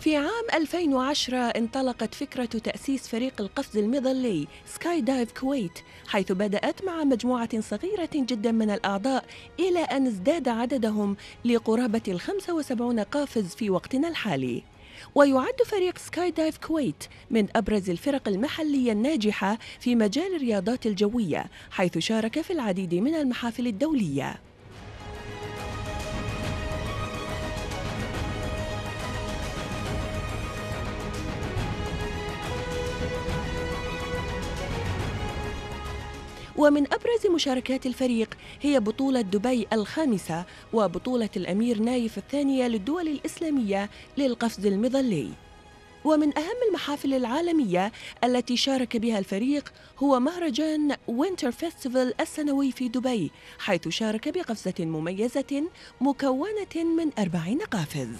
في عام 2010 انطلقت فكرة تأسيس فريق القفز المظلي Skydive Kuwait حيث بدأت مع مجموعة صغيرة جدا من الأعضاء إلى أن ازداد عددهم لقرابة ال 75 قافز في وقتنا الحالي. ويعد فريق Skydive Kuwait من أبرز الفرق المحلية الناجحة في مجال الرياضات الجوية حيث شارك في العديد من المحافل الدولية. ومن أبرز مشاركات الفريق هي بطولة دبي الخامسة وبطولة الأمير نايف الثانية للدول الإسلامية للقفز المظلي. ومن أهم المحافل العالمية التي شارك بها الفريق هو مهرجان Winter Festival السنوي في دبي حيث شارك بقفزة مميزة مكونة من أربعين قافز.